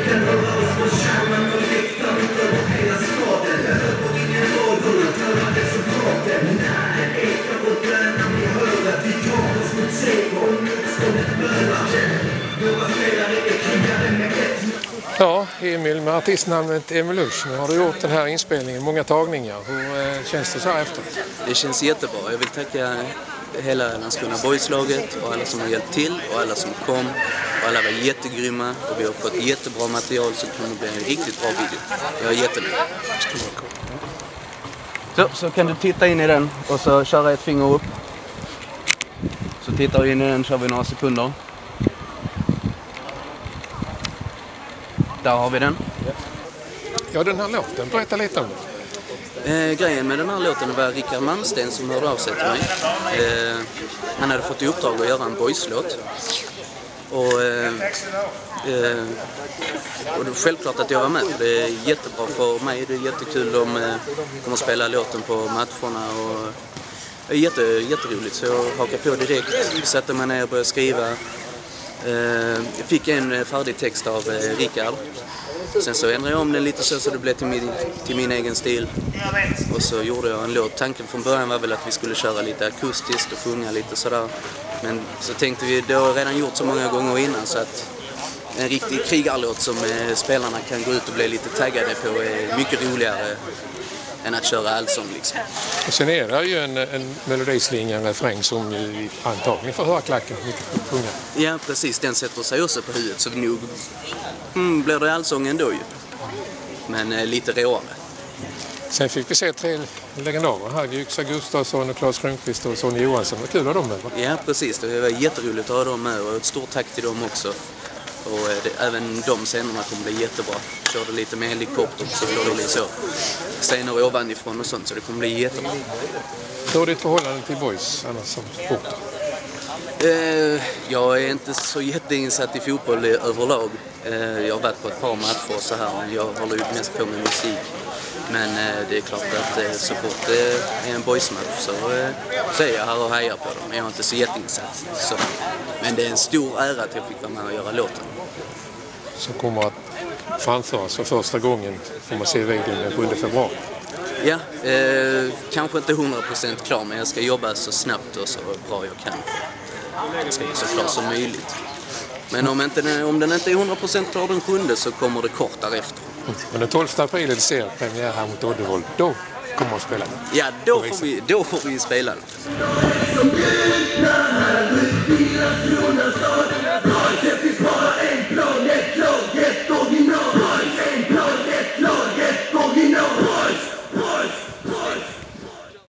الكلب. اسم الشعب مملكة Ja, Emil med artistnamnet Evolution. Har du gjort den här inspelningen, många tagningar. Hur eh, känns det så här efteråt? Det känns jättebra. Jag vill tacka hela Landskrona Boys-laget och alla som har hjälpt till och alla som kom. Och alla var jättegrymma och vi har fått jättebra material så det kommer bli en riktigt bra video. Jag är jättenöjd. Så, så kan du titta in i den och så köra ett finger upp. Så tittar vi in i den, kör vi några sekunder. Där har vi den. Ja, den här låten, berätta lite om den. Eh, grejen med den här låten var Rickard Malmsten som hörde av sig till mig. Eh, han hade fått i uppdrag att göra en boyslåt. Och, eh, eh, och det är självklart att jag var med. Det är jättebra för mig. Det är jättekul. De eh, kommer att spela låten på matcherna. Och det är jätte, jätteroligt. Så jag hakade på direkt. Satte mig ner och började skriva. Jag fick en eh, färdig text av eh, Rickard. Sen så ändrade jag om den lite så, så det blev till min, till min egen stil. Och så gjorde jag en låt. Tanken från början var väl att vi skulle köra lite akustiskt och sjunga lite sådär. Men så tänkte vi, det har redan gjort så många gånger innan så att en riktig krigarlåt som spelarna kan gå ut och bli lite taggade på är mycket roligare än att köra allsång liksom. Och sen är det ju en, en melodislinga, en refräng som ju antagligen får höra klacken sjunga. Ja precis, den sätter sig också på huvudet så nog mm, blir det allsång ändå ju. Men eh, lite råare. Sen fick vi se tre legendarer här, Yxa Gustafsson och Claes Cronqvist och Sonny Johansson. Vad kul att de med va? Ja precis, det var jätteroligt att ha dem med och ett stort tack till dem också. Och eh, det, även de scenerna kommer bli jättebra. Körde lite med helikopter så får det bli så scener ovanifrån och sånt så det kommer bli jättebra. Hur är ditt förhållande till boys annars som sport? Eh, jag är inte så jätteinsatt i fotboll överlag. Eh, jag har varit på ett par matcher och så här jag håller ju mest på med musik. Men eh, det är klart att så fort det är en boysmatch så, så är jag här och hejar på dem. Men jag är inte så jätteinsatt. Så. Men det är en stor ära att jag fick vara med och göra låten. Som kommer att framföras för första gången får man se videon den 7 februari. Ja, eh, kanske inte 100% klar men jag ska jobba så snabbt och så bra jag kan ska bli så klart som möjligt. Men om, inte, den- om den inte är 100% klar den sjunde så kommer det kort därefter. Men den 12 april är det seriepremiär här mot Oddevold. Då kommer man spela den. Ja, då får vi, då får vi spela den.